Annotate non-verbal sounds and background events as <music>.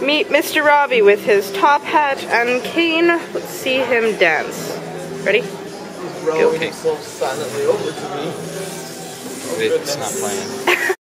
Meet Mr. Robbie with his top hat and cane. Let's see him dance. Ready? He's Okay. himself silently over to me. It's not playing. <laughs>